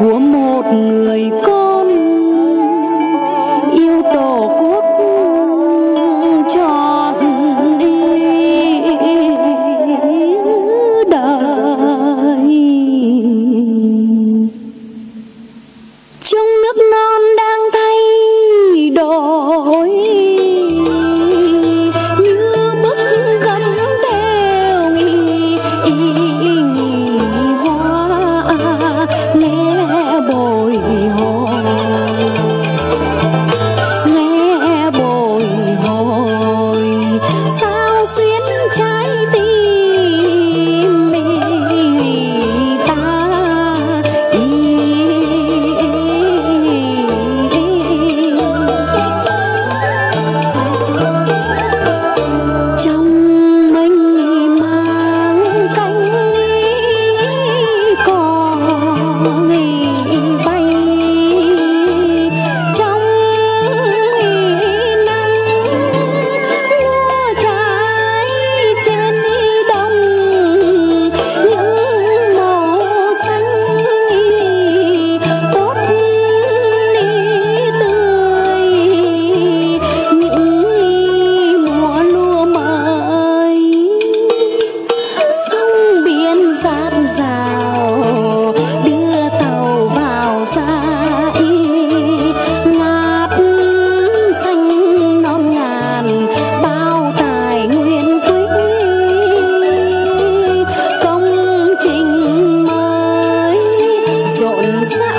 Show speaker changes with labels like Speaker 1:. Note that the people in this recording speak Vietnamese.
Speaker 1: của một người có Oh.